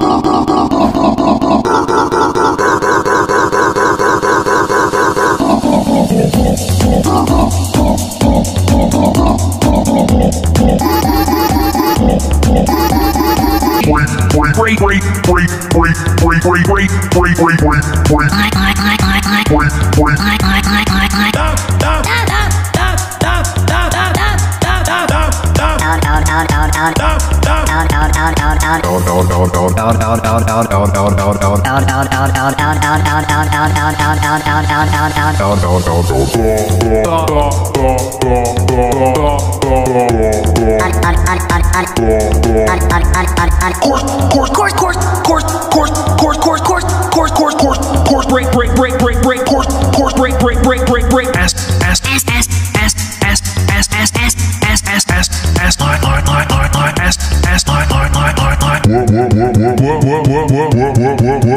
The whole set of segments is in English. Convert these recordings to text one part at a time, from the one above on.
Bye. course break break break break break course course break break break break break ask ask ask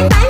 빤빤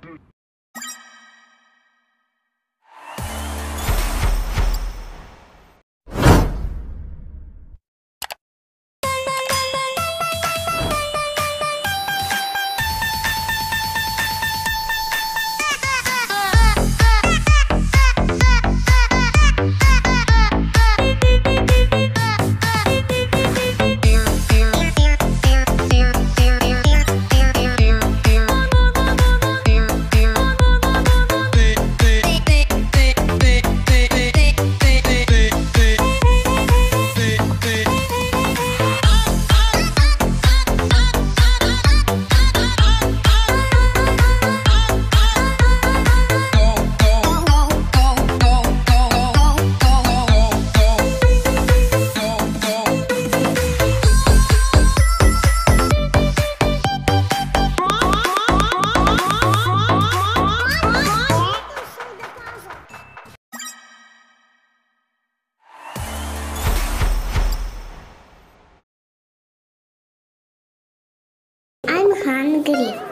good evening.